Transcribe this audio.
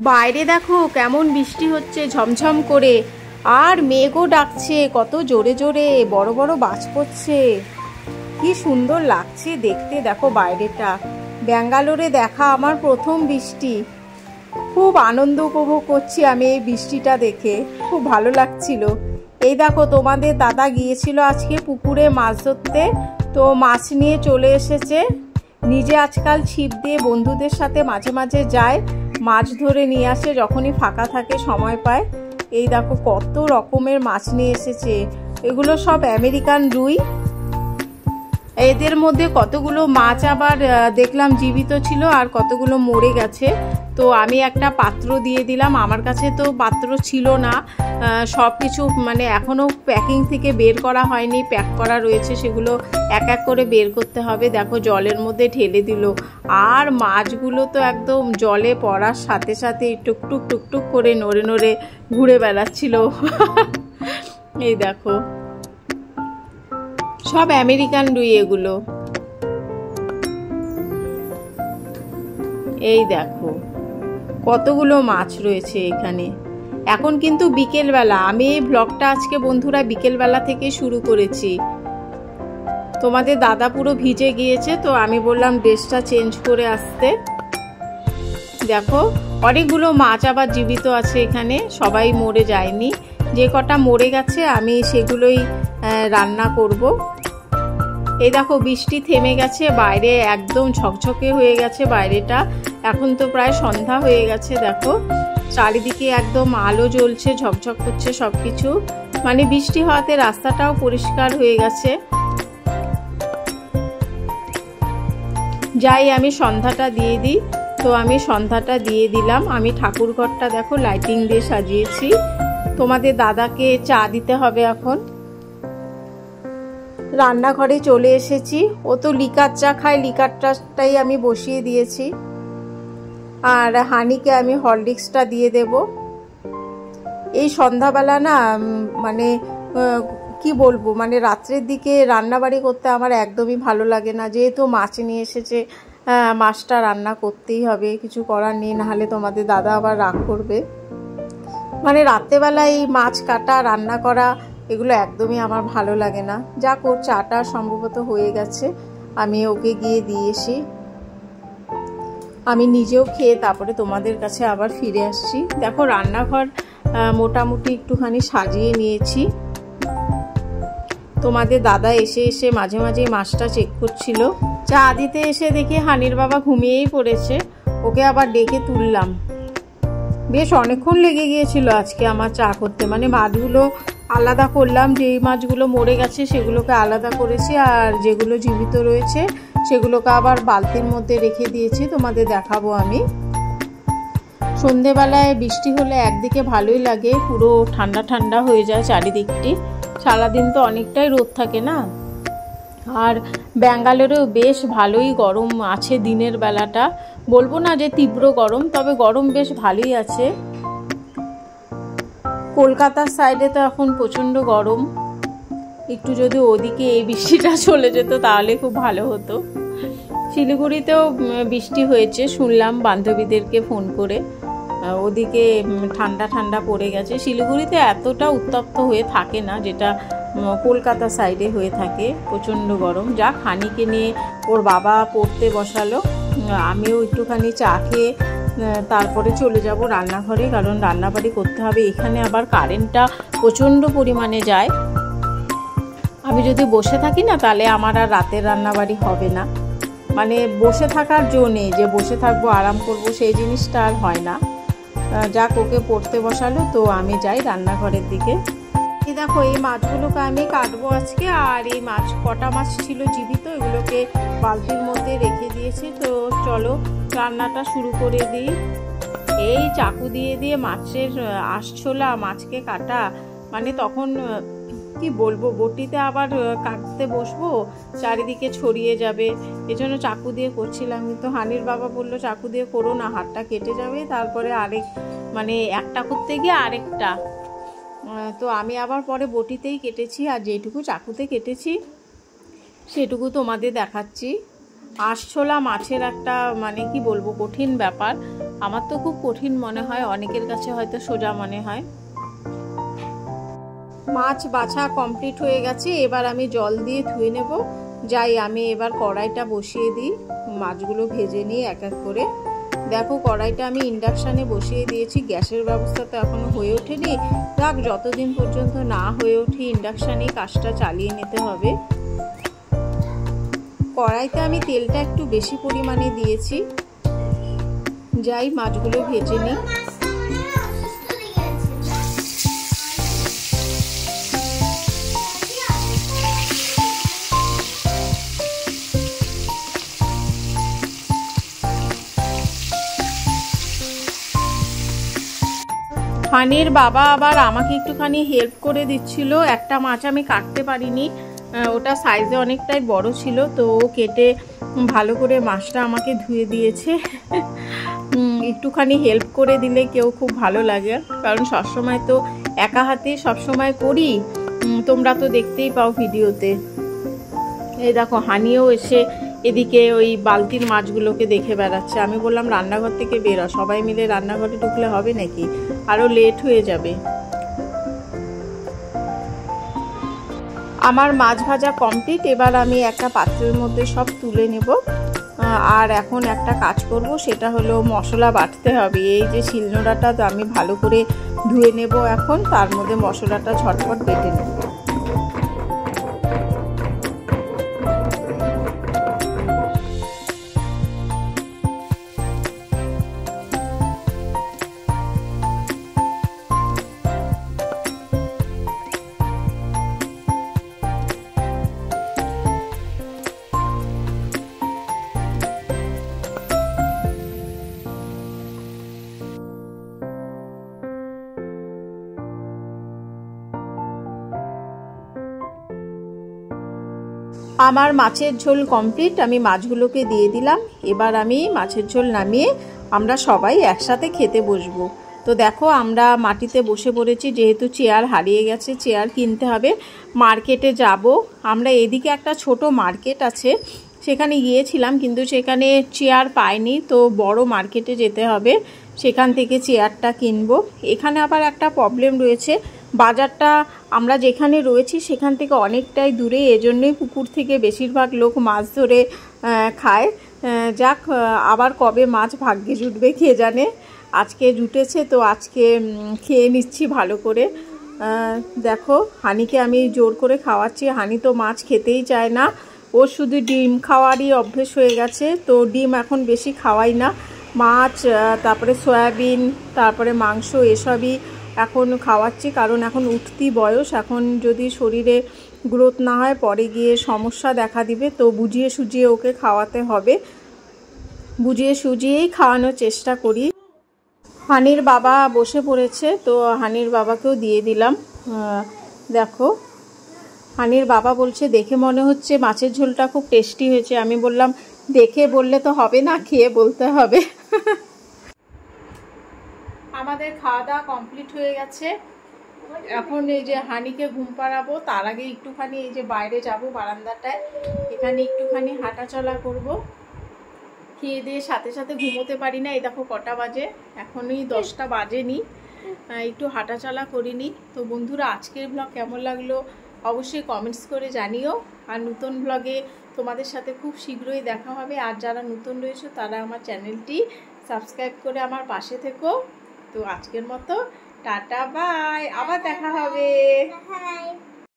বাইরে দেখো, কেমন বৃষ্টি হচ্ছে, ঝমঝম করে। আর মেঘও ডাকছে, কত জোরে জোরে, বড় বড় বাজ পড়ছে। কি সুন্দর লাগছে দেখতে, দেখো বাইরেটা। ব্যাঙ্গালোরে দেখা আমার প্রথম বৃষ্টি। খুব আনন্দ উপভোগ করছি আমি এই বৃষ্টিটা দেখে, খুব ভালো লাগছিল। এই দেখো, তোমাদের দাদা গিয়েছিল আজকে পুকুরে মাছ ধরতে, তো মাছ নিয়ে চলে এসেছে। নিজে আজকাল ছিপ দিয়ে বন্ধুদের সাথে মাঝে মাঝে যায় মাছ ধরে নিয়ে আসে, যখনই ফাঁকা থাকে সময় পায়। এই দেখো কত রকমের মাছ নিয়ে এসেছে। এগুলো সব আমেরিকান রুই। এদের মধ্যে কতগুলো মাছ আবার দেখলাম জীবিত ছিল আর কতগুলো মরে গেছে। তো আমি একটা পাত্র দিয়ে দিলাম। আমার কাছে তো পাত্র ছিল না। সব কিছু মানে এখনও প্যাকিং থেকে বের করা হয়নি। প্যাক করা রয়েছে। সেগুলো এক এক করে বের করতে হবে। দেখো, জলের মধ্যে ঢেলে দিল। আর মাছগুলো তো একদম জলে পড়ার সাথে সাথে টুকটুক টুকটুক করে নড়ে নড়ে ঘুরে বেড়াচ্ছিল। এই দেখো। সব আমেরিকান রুই এগুলো। এই দেখো। কতগুলো মাছ রয়েছে এখানে। এখন কিন্তু বিকেলবেলা। আমি এই ব্লগটা আজকে বন্ধুরা বিকেলবেলা থেকে শুরু করেছি। তোমাদের দাদা পুরো ভিজে গিয়েছে, তো আমি বললাম ড্রেসটা চেঞ্জ করে আসতে। দেখো, অনেকগুলো মাছ আবার জীবিত আছে এখানে। সবাই মরে যায়নি। যে কটা মরে গেছে, আমি সেগুলোই রান্না করব। এই দেখো, বৃষ্টি থেমে গেছে, বাইরে একদম ঝকঝকে হয়ে গেছে বাইরেটা। এখন তো প্রায় সন্ধ্যা হয়ে গেছে, দেখো। চারিদিকে একদম আলো জ্বলছে, ঝকঝক করছে সব কিছু মানে বৃষ্টি হওয়াতে রাস্তাটাও পরিষ্কার হয়ে গেছে। যাই, আমি সন্ধ্যাটা দিয়ে দিই। তো আমি সন্ধ্যাটা দিয়ে দিলাম। আমি ঠাকুর ঘরটা দেখো লাইটিং দিয়ে সাজিয়েছি। তোমাদের দাদাকে চা দিতে হবে এখন। রান্নাঘরে চলে এসেছি। ও তো লিকার চা খায় লিকার চাটাই আমি বসিয়ে দিয়েছি। আর হানিকে আমি হরলিক্সটা দিয়ে দেব। এই সন্ধ্যাবেলা না মানে কি বলব মানে রাত্রের দিকে রান্নাবাড়ি করতে আমার একদমই ভালো লাগে না। যেহেতু মাছ নিয়ে এসেছে মাছটা রান্না করতেই হবে, কিছু করার নেই, নাহলে তোমাদের দাদা আবার রাগ করবে। মানে রাত্রেবেলা এই মাছ কাটা, রান্না করা, এগুলো একদমই আমার ভালো লাগে না। যা কর চাটা সম্ভবত হয়ে গেছে, আমি ওকে গিয়ে দিয়েছি আমি নিজেও খেয়ে তারপরে তোমাদের কাছে আবার ফিরে আসছি। দেখো, রান্নাঘর মোটামুটি একটুখানি সাজিয়ে নিয়েছি। তোমাদের দাদা এসে এসে মাঝে মাঝে মাছটা চেক করছিল। চা দিতে এসে দেখি হানির বাবা ঘুমিয়েই পড়েছে। ওকে আবার ডেকে তুললাম। বেশ অনেকক্ষণ লেগে গিয়েছিল আজকে আমার চা করতে। মানে মাছগুলো আলাদা করলাম, যেই মাছগুলো মরে গেছে সেগুলোকে আলাদা করেছি, আর যেগুলো জীবিত রয়েছে সেগুলোকে আবার বালতির মধ্যে রেখে দিয়েছি, তোমাদের দেখাবো আমি। সন্ধেবেলায় বৃষ্টি হলে একদিকে ভালোই লাগে, পুরো ঠান্ডা ঠান্ডা হয়ে যায় চারিদিকটি। সারাদিন তো অনেকটাই রোদ থাকে না? আর ব্যাঙ্গালোরেও বেশ ভালোই গরম আছে দিনের বেলাটা। বলব না যে তীব্র গরম, তবে গরম বেশ ভালোই আছে। কলকাতার সাইডে তো এখন প্রচণ্ড গরম। একটু যদি ওদিকে এই বৃষ্টিটা চলে যেত তাহলে খুব ভালো হতো। শিলিগুড়িতেও বৃষ্টি হয়েছে, শুনলাম বান্ধবীদেরকে ফোন করে। ওদিকে ঠান্ডা ঠান্ডা পড়ে গেছে। শিলিগুড়িতে এতটা উত্তপ্ত হয়ে থাকে না, যেটা কলকাতা সাইডে হয়ে থাকে। প্রচণ্ড গরম। যা খানিকে নিয়ে ওর বাবা পড়তে বসালো। আমিও একটুখানি চা খেয়ে তারপরে চলে যাব রান্নাঘরে, কারণ রান্নাবাড়ি করতে হবে। এখানে আবার কারেন্টটা প্রচণ্ড পরিমাণে যায়। আমি যদি বসে থাকি না, তাহলে আমার আর রাতের রান্নাবাড়ি হবে না। মানে বসে থাকার জো নেই, যে বসে থাকব, আরাম করব, সেই জিনিসটা আর হয় না। যাক, ওকে পড়তে বসালো, তো আমি যাই রান্নাঘরের দিকে। এই দেখো, এই মাছগুলোকে আমি কাটবো আজকে, আর এই মাছ, কটা মাছ ছিল জীবিত, এগুলোকে বালতির মধ্যে রেখে দিয়েছি। তো চলো রান্নাটা শুরু করে দিই। এই চাকু দিয়ে দিয়ে মাছের আঁশছোলা, মাছকে কাটা মানে তখন কি বলব, বটিতে আবার কাটতে বসবো, চারিদিকে ছড়িয়ে যাবে। এজন্য চাকু দিয়ে করছিলাম, কিন্তু হানির বাবা বলল, চাকু দিয়ে করো না, হাতটা কেটে যাবে, তারপরে আরেক মানে একটা করতে গিয়ে আরেকটা। তো আমি আবার পরে বটিতেই কেটেছি, আর যেটুকু চাকুতে কেটেছি, সেটুকু তোমাদের দেখাচ্ছি। আঁশছোলা মাছের একটা মানে কি বলব, কঠিন ব্যাপার। আমার তো খুব কঠিন মনে হয়, অনেকের কাছে হয়তো সোজা মনে হয়। মাছ বাছা কমপ্লিট হয়ে গেছে, এবার আমি জল দিয়ে ধুয়ে নেব। যাই, আমি এবার কড়াইটা বসিয়ে দিই। মাছগুলো ভেজে নিই এক এক করে। দেখো, কড়াইটা আমি ইন্ডাকশানে বসিয়ে দিয়েছি, গ্যাসের ব্যবস্থা তো এখনও হয়ে ওঠেনি। যাক, যতদিন পর্যন্ত না হয়ে ওঠে ইন্ডাকশানেই কাজটা চালিয়ে নিতে হবে। কড়াইতে আমি তেলটা একটু বেশি পরিমাণে দিয়েছি। যাই মাছগুলো ভেজে নিই। ফানির বাবা আবার আমাকে একটুখানি হেল্প করে দিচ্ছিল। একটা মাছ আমি কাটতে পারিনি। ওটা সাইজে অনেকটাই বড় ছিল, তো ও কেটে ভালো করে মাছটা আমাকে ধুয়ে দিয়েছে। একটুখানি হেল্প করে দিলে কেউ খুব ভালো লাগে, কারণ সবসময় তো একা হাতে সবসময় করি। তোমরা তো দেখতেই পাও ভিডিওতে। এই দেখো, হানিও এসে এদিকে ওই বালতির মাছগুলোকে দেখে বেড়াচ্ছে। আমি বললাম, রান্নাঘর থেকে বেরো, সবাই মিলে রান্নাঘরে ঢুকলে হবে নাকি? আরও লেট হয়ে যাবে। আমার মাছ ভাজা কমপ্লিট এবার আমি একটা পাত্রের মধ্যে সব তুলে নেব। আর এখন একটা কাজ করব, সেটা হলো মশলা বাটতে হবে। এই যে শিলনোড়াটা তো আমি ভালো করে ধুয়ে নেব এখন, তার মধ্যে মশলাটা ঝটপট বেটে নেব। আমার মাছের ঝোল কমপ্লিট, আমি মাছগুলোকে দিয়ে দিলাম। এবার আমি মাছের ঝোল নামিয়ে আমরা সবাই একসাথে খেতে বসবো। তো দেখো, আমরা মাটিতে বসে পড়েছি, যেহেতু চেয়ার হারিয়ে গেছে, চেয়ার কিনতে হবে। মার্কেটে যাব। আমরা এদিকে একটা ছোট মার্কেট আছে, সেখানে গিয়েছিলাম, কিন্তু সেখানে চেয়ার পাইনি, তো বড় মার্কেটে যেতে হবে। সেখান থেকে চেয়ারটা কিনবো। এখানে আবার একটা প্রবলেম রয়েছে বাজারটা আমরা যেখানে রয়েছি সেখান থেকে অনেকটাই দূরে, এজন্যই পুকুর থেকে বেশিরভাগ লোক মাছ ধরে খায়। যাক আবার কবে মাছ ভাগ্যে জুটবে কে জানে? আজকে জুটেছে তো আজকে খেয়ে নিচ্ছি ভালো করে। দেখো, হানিকে আমি জোর করে খাওয়াচ্ছি। হানি তো মাছ খেতেই চায় না। ও শুধু ডিম খাওয়ারই অভ্যেস হয়ে গেছে। তো ডিম এখন বেশি খাওয়াই না। মাছ তারপরে সয়াবিন, তারপরে মাংস, এসবই এখন খাওয়াচ্ছি, কারণ এখন উঠতি বয়স, এখন যদি শরীরে গ্রোথ না হয়, পরে গিয়ে সমস্যা দেখা দিবে, তো বুঝিয়ে সুজিয়ে ওকে খাওয়াতে হবে। বুঝিয়ে সুজিয়েই খাওয়ানোর চেষ্টা করি। হানির বাবা বসে পড়েছে, তো হানির বাবাকেও দিয়ে দিলাম। দেখো, হানির বাবা বলছে, দেখে মনে হচ্ছে মাছের ঝোলটা খুব টেস্টি হয়েছে। আমি বললাম, দেখে বললে তো হবে না, খেয়ে বলতে হবে। আমাদের খাওয়া দাওয়া কমপ্লিট হয়ে গেছে। এখন এই যে হানিকে ঘুম পাড়াবো, তার আগে একটুখানি এই যে বাইরে যাব বারান্দাটায়। এখানে একটুখানি হাঁটা চলা করব। খেয়ে দিয়ে সাথে সাথে ঘুমোতে পারি না। এই দেখো কটা বাজে। এখনই দশটা বাজেনি। একটু হাঁটাচলা করিনি। তো বন্ধুরা, আজকের ব্লগ কেমন লাগল অবশ্যই কমেন্টস করে জানিও। আর নতুন ব্লগে তোমাদের সাথে খুব শীঘ্রই দেখা হবে। আর যারা নতুন রয়েছে, তারা আমার চ্যানেলটি সাবস্ক্রাইব করে আমার পাশে থেকো। তো আজকের মতো টাটা বাই। আবার দেখা হবে।